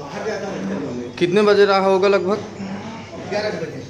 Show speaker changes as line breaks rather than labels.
बाहर जाता हूँ।
कितने बजे रहा होगा लगभग?
ग्यारह बजे।